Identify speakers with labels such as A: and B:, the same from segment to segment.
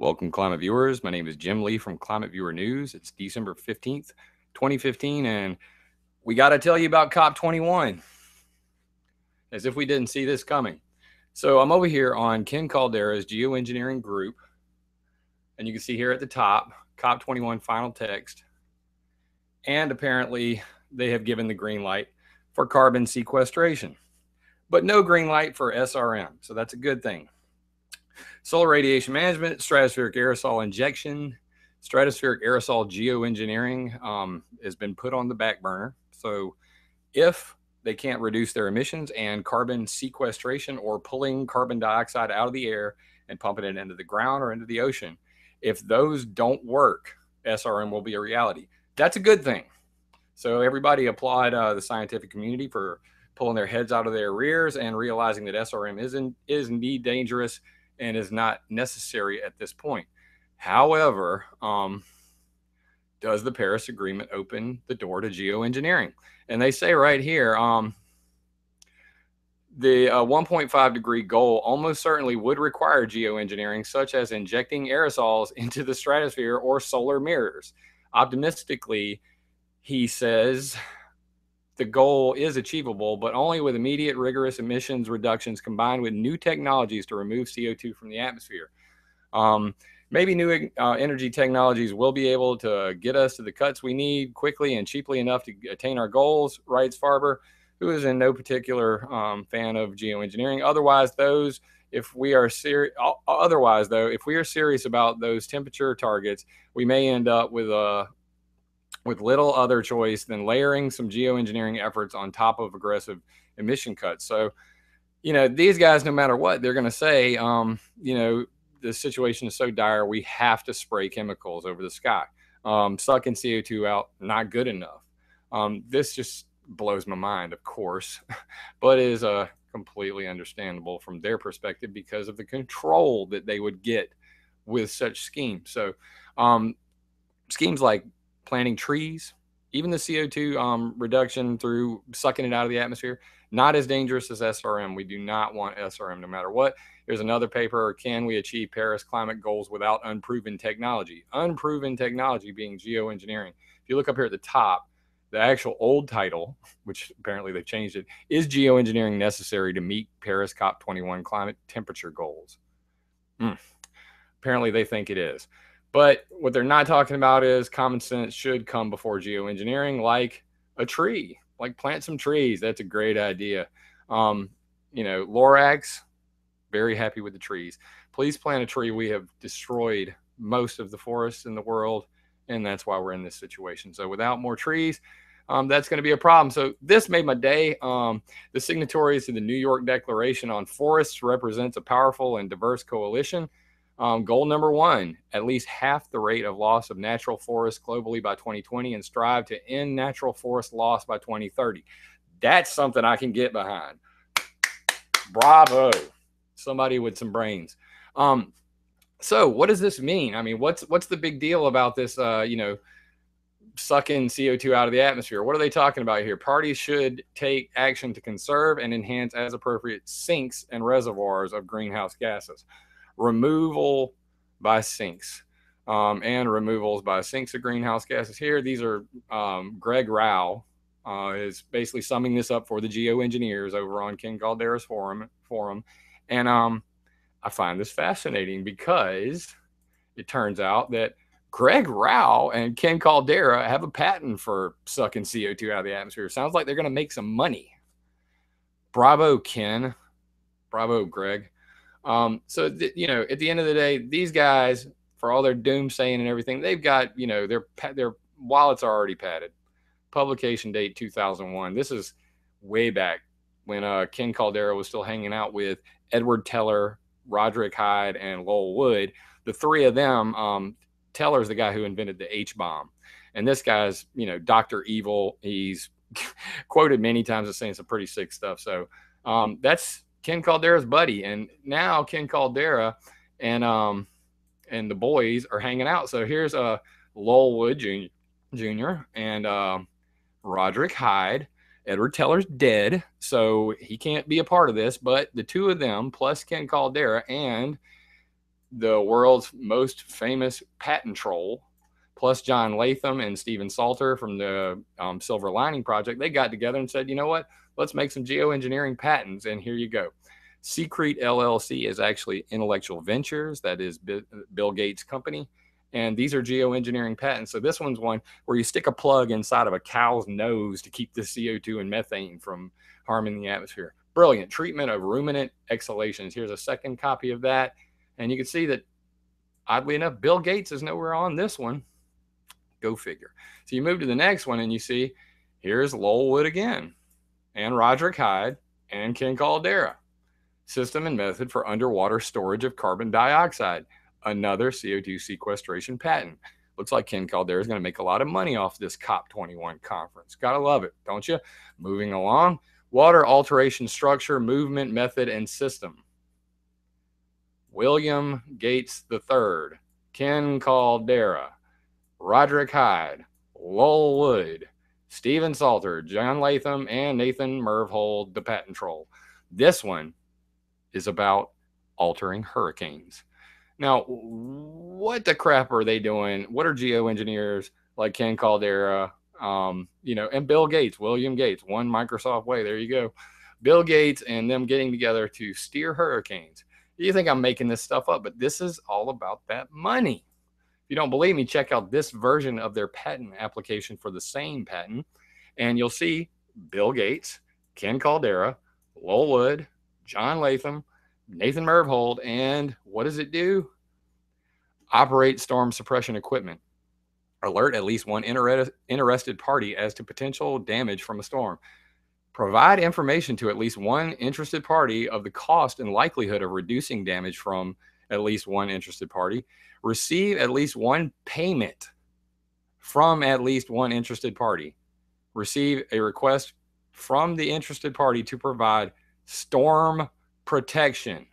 A: Welcome, climate viewers. My name is Jim Lee from Climate Viewer News. It's December 15th, 2015, and we got to tell you about COP21 as if we didn't see this coming. So I'm over here on Ken Caldeira's geoengineering group, and you can see here at the top COP21 final text. And apparently, they have given the green light for carbon sequestration, but no green light for SRM. So that's a good thing solar radiation management, stratospheric aerosol injection, stratospheric aerosol geoengineering um, has been put on the back burner. So if they can't reduce their emissions and carbon sequestration or pulling carbon dioxide out of the air and pumping it into the ground or into the ocean, if those don't work, SRM will be a reality. That's a good thing. So everybody applaud uh, the scientific community for pulling their heads out of their rears and realizing that SRM is, in, is indeed dangerous and is not necessary at this point. However, um, does the Paris Agreement open the door to geoengineering? And they say right here, um, the uh, 1.5 degree goal almost certainly would require geoengineering, such as injecting aerosols into the stratosphere or solar mirrors. Optimistically, he says the goal is achievable, but only with immediate rigorous emissions reductions combined with new technologies to remove CO2 from the atmosphere. Um, maybe new uh, energy technologies will be able to get us to the cuts we need quickly and cheaply enough to attain our goals, writes Farber, who is in no particular um, fan of geoengineering. Otherwise, those if we are serious otherwise though if we are serious about those temperature targets we may end up with a with little other choice than layering some geoengineering efforts on top of aggressive emission cuts. So, you know, these guys, no matter what, they're going to say, um, you know, the situation is so dire, we have to spray chemicals over the sky. Um, sucking CO2 out, not good enough. Um, this just blows my mind, of course, but is uh, completely understandable from their perspective because of the control that they would get with such schemes. So, um, schemes like planting trees, even the CO2 um, reduction through sucking it out of the atmosphere, not as dangerous as SRM. We do not want SRM no matter what. Here's another paper. Can we achieve Paris climate goals without unproven technology? Unproven technology being geoengineering. If you look up here at the top, the actual old title, which apparently they've changed it, is geoengineering necessary to meet Paris COP21 climate temperature goals? Mm. Apparently they think it is. But what they're not talking about is common sense should come before geoengineering, like a tree, like plant some trees. That's a great idea. Um, you know, Lorax, very happy with the trees. Please plant a tree. We have destroyed most of the forests in the world, and that's why we're in this situation. So without more trees, um, that's going to be a problem. So this made my day. Um, the signatories to the New York Declaration on Forests represents a powerful and diverse coalition um, goal number one at least half the rate of loss of natural forests globally by 2020 and strive to end natural forest loss by 2030. That's something I can get behind. Bravo. Somebody with some brains. Um, so what does this mean? I mean, what's what's the big deal about this uh, you know, sucking CO2 out of the atmosphere? What are they talking about here? Parties should take action to conserve and enhance as appropriate sinks and reservoirs of greenhouse gases removal by sinks um, and removals by sinks of greenhouse gases here. These are um, Greg Rau uh, is basically summing this up for the geoengineers over on Ken Caldeira's forum. forum. And um, I find this fascinating because it turns out that Greg Rau and Ken Caldeira have a patent for sucking CO2 out of the atmosphere. Sounds like they're going to make some money. Bravo, Ken. Bravo, Greg. Um, so th- you know, at the end of the day, these guys, for all their doomsaying and everything, they've got you know their their wallets are already padded. Publication date 2001. This is way back when uh, Ken Caldeira was still hanging out with Edward Teller, Roderick Hyde, and Lowell Wood. The three of them. Um, Teller's the guy who invented the H bomb, and this guy's you know Doctor Evil. He's quoted many times as saying some pretty sick stuff. So um, that's Ken Caldeira's buddy, and now Ken Caldeira and um and the boys are hanging out. So here's uh Lowell Wood Jr. Jr. and uh, Roderick Hyde. Edward Teller's dead, so he can't be a part of this. But the two of them, plus Ken Caldeira and the world's most famous patent troll, plus John Latham and Stephen Salter from the um, Silver Lining Project, they got together and said, you know what? Let's make some geoengineering patents. And here you go. Searete LLC is actually Intellectual Ventures, that is Bill Gates' company. And these are geoengineering patents. So this one's one where you stick a plug inside of a cow's nose to keep the CO2 and methane from harming the atmosphere. Brilliant treatment of ruminant exhalations. Here's a second copy of that. And you can see that, oddly enough, Bill Gates is nowhere on this one. Go figure. So you move to the next one and you see here's Lowell Wood again, and Roderick Hyde, and Ken Caldeira. System and method for underwater storage of carbon dioxide, another CO2 sequestration patent. Looks like Ken Caldeira is going to make a lot of money off this COP21 conference. Gotta love it, don't you? Moving along, water alteration structure, movement, method, and system. William Gates III, Ken Caldeira, Roderick Hyde, Lowell Wood, Stephen Salter, John Latham, and Nathan Myhrvold, the patent troll. This one is about altering hurricanes. Now, what the crap are they doing? What are geoengineers like Ken Caldeira, um, you know, and Bill Gates, William Gates, one Microsoft way. There you go. Bill Gates and them getting together to steer hurricanes. You think I'm making this stuff up, but this is all about that money. If you don't believe me, check out this version of their patent application for the same patent, and you'll see Bill Gates, Ken Caldeira, Lowell Wood, John Latham, Nathan Myhrvold, and what does it do? Operate storm suppression equipment. Alert at least one inter- interested party as to potential damage from a storm. Provide information to at least one interested party of the cost and likelihood of reducing damage from at least one interested party. Receive at least one payment from at least one interested party. Receive a request from the interested party to provide storm protection.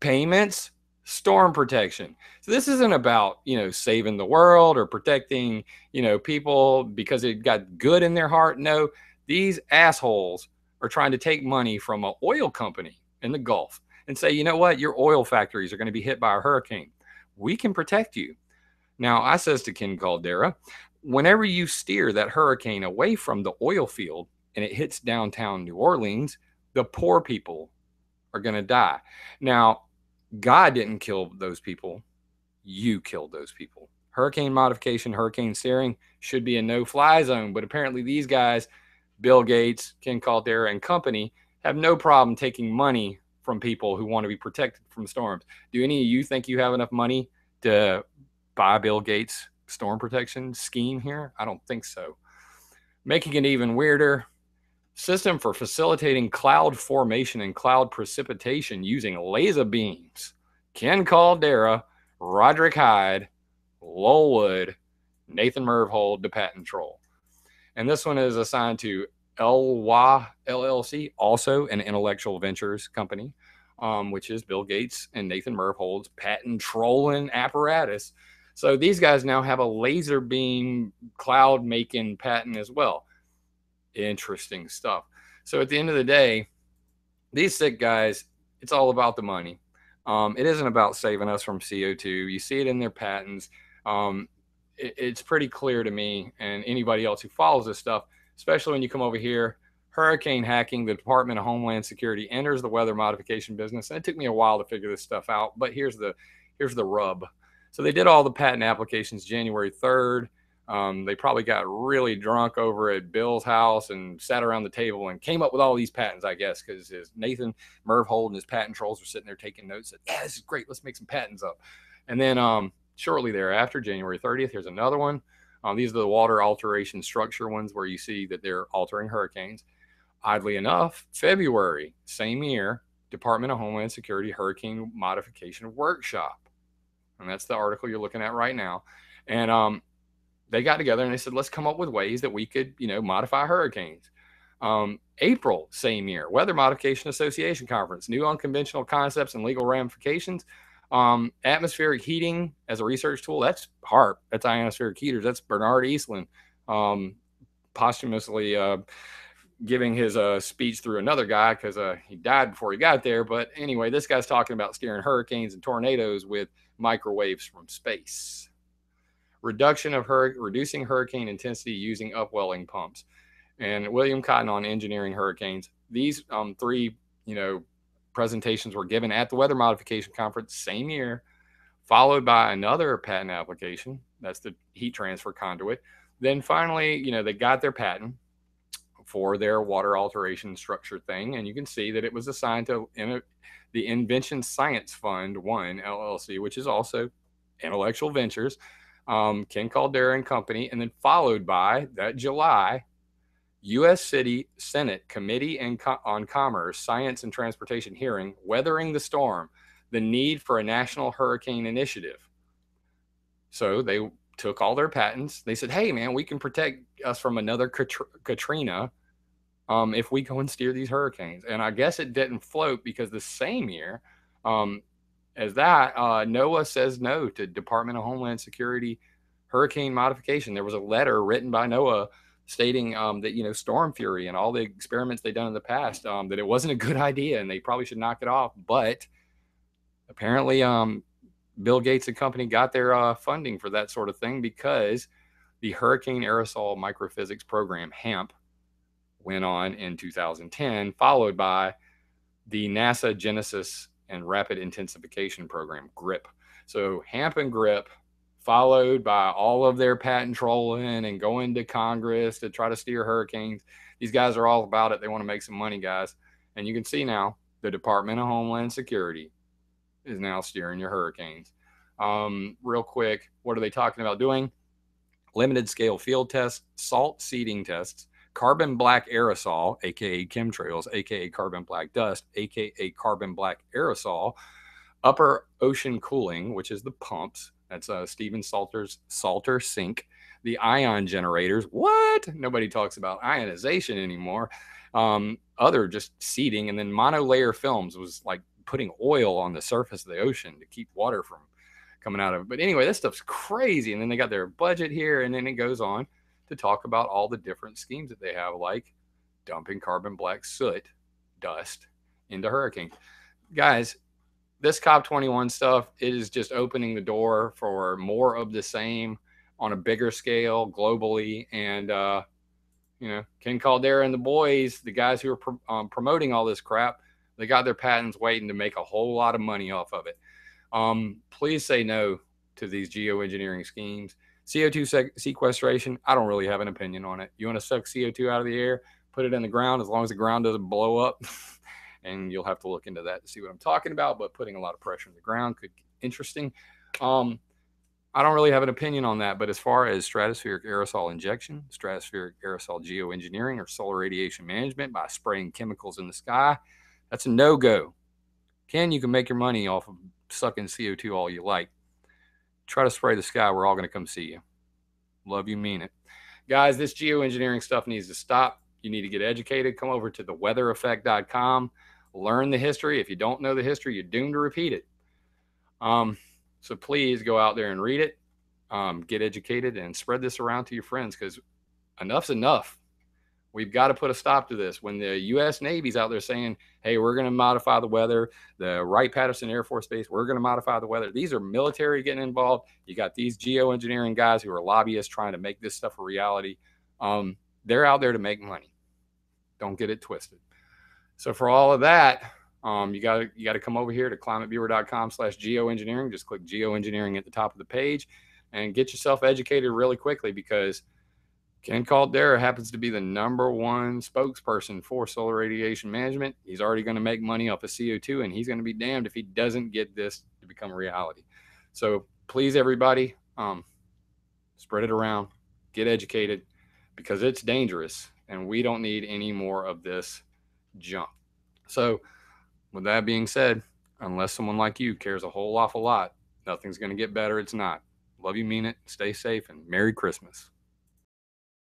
A: Payments, storm protection. So this isn't about, you know, saving the world or protecting, you know, people because it got good in their heart. No, these assholes are trying to take money from an oil company in the Gulf and say, you know what, your oil factories are going to be hit by a hurricane. We can protect you. Now, I says to Ken Caldeira, whenever you steer that hurricane away from the oil field and it hits downtown New Orleans, the poor people are going to die. Now, God didn't kill those people. You killed those people. Hurricane modification, hurricane steering should be a no fly zone. But apparently, these guys Bill Gates, Ken Caldeira, and company have no problem taking money from people who want to be protected from storms. Do any of you think you have enough money to buy Bill Gates' storm protection scheme here? I don't think so. Making it even weirder, system for facilitating cloud formation and cloud precipitation using laser beams. Ken Caldeira, Roderick Hyde, Lowell Wood, Nathan Myhrvold, the patent troll. And this one is assigned to LY LLC, also an intellectual ventures company, um, which is Bill Gates and Nathan Myhrvold's patent trolling apparatus. So these guys now have a laser beam cloud making patent as well. Interesting stuff. So at the end of the day, these sick guys, it's all about the money. Um, it isn't about saving us from CO2. You see it in their patents. Um, it, it's pretty clear to me and anybody else who follows this stuff, especially when you come over here. Hurricane hacking, the Department of Homeland Security enters the weather modification business. And it took me a while to figure this stuff out, but here's the here's the rub. So they did all the patent applications January 3rd. Um, they probably got really drunk over at Bill's house and sat around the table and came up with all these patents, I guess, because Nathan Myhrvold and his patent trolls were sitting there taking notes. Said, "Yeah, this is great. Let's make some patents up." And then um, shortly thereafter, January 30th, here's another one. Um, these are the water alteration structure ones where you see that they're altering hurricanes. Oddly enough, February, same year, Department of Homeland Security Hurricane Modification Workshop. And that's the article you're looking at right now. And um, they got together and they said, let's come up with ways that we could, you know, modify hurricanes. Um, April, same year, Weather Modification Association Conference, new unconventional concepts and legal ramifications. Um, atmospheric heating as a research tool, that's HAARP. that's ionospheric heaters, that's Bernard Eastlund, um, posthumously uh, giving his uh, speech through another guy because uh, he died before he got there. But anyway, this guy's talking about steering hurricanes and tornadoes with microwaves from space. Reduction of hur- reducing hurricane intensity using upwelling pumps. And William Cotton on engineering hurricanes. These um, three, you know, presentations were given at the Weather Modification Conference same year, followed by another patent application. That's the heat transfer conduit. Then finally, you know, they got their patent for their water alteration structure thing. And you can see that it was assigned to the Invention Science Fund One LLC, which is also Intellectual Ventures, um, Ken Caldeira and Company, and then followed by that July U.S. City Senate Committee on Commerce, Science and Transportation hearing, Weathering the Storm, the need for a national hurricane initiative. So they took all their patents. They said, hey, man, we can protect us from another Katrina um, if we go and steer these hurricanes. And I guess it didn't float because the same year um, as that, uh, NOAA says no to Department of Homeland Security hurricane modification. There was a letter written by NOAA stating um, that you know storm fury and all the experiments they've done in the past um, that it wasn't a good idea and they probably should knock it off. But apparently, um, Bill Gates and company got their uh, funding for that sort of thing because the Hurricane Aerosol Microphysics Program (HAMP) went on in 2010, followed by the NASA Genesis and Rapid Intensification Program (GRIP). So HAMP and GRIP followed by all of their patent trolling and going to Congress to try to steer hurricanes. These guys are all about it. They want to make some money, guys. And you can see now the Department of Homeland Security is now steering your hurricanes. Um, real quick, what are they talking about doing? Limited scale field tests, salt seeding tests, carbon black aerosol, aka chemtrails, aka carbon black dust, aka carbon black aerosol, upper ocean cooling, which is the pumps, that's uh, Stephen Salter's Salter Sink. The ion generators. What? Nobody talks about ionization anymore. Um, other just seeding, and then monolayer films was like putting oil on the surface of the ocean to keep water from coming out of it. But anyway, this stuff's crazy. And then they got their budget here, and then it goes on to talk about all the different schemes that they have, like dumping carbon black soot dust into hurricanes. Guys, this COP21 stuff is just opening the door for more of the same on a bigger scale globally. And, uh, you know, Ken Caldeira and the boys, the guys who are pro- um, promoting all this crap, they got their patents waiting to make a whole lot of money off of it. Um, please say no to these geoengineering schemes. CO2 sec- sequestration, I don't really have an opinion on it. You want to suck CO2 out of the air, put it in the ground as long as the ground doesn't blow up. and you'll have to look into that to see what I'm talking about. But putting a lot of pressure on the ground could be interesting. Um, I don't really have an opinion on that, but as far as stratospheric aerosol injection, stratospheric aerosol geoengineering, or solar radiation management by spraying chemicals in the sky, that's a no go. Ken, you can make your money off of sucking CO2 all you like. Try to spray the sky, we're all going to come see you. Love you, mean it. Guys, this geoengineering stuff needs to stop. You need to get educated. Come over to theweathereffect.com learn the history. If you don't know the history, you're doomed to repeat it. Um, so please go out there and read it, um, get educated, and spread this around to your friends because enough's enough. We've got to put a stop to this. When the U.S. Navy's out there saying, hey, we're going to modify the weather, the Wright Patterson Air Force Base, we're going to modify the weather. These are military getting involved. You got these geoengineering guys who are lobbyists trying to make this stuff a reality. Um, they're out there to make money. Don't get it twisted. So for all of that, um, you got you got to come over here to climateviewer.com slash geoengineering. Just click geoengineering at the top of the page and get yourself educated really quickly because Ken Caldeira happens to be the number one spokesperson for solar radiation management. He's already going to make money off of CO2, and he's going to be damned if he doesn't get this to become a reality. So please, everybody, um, spread it around, get educated because it's dangerous, and we don't need any more of this jump. So, with that being said, unless someone like you cares a whole awful lot, nothing's going to get better. It's not. Love you, mean it. Stay safe, and Merry Christmas.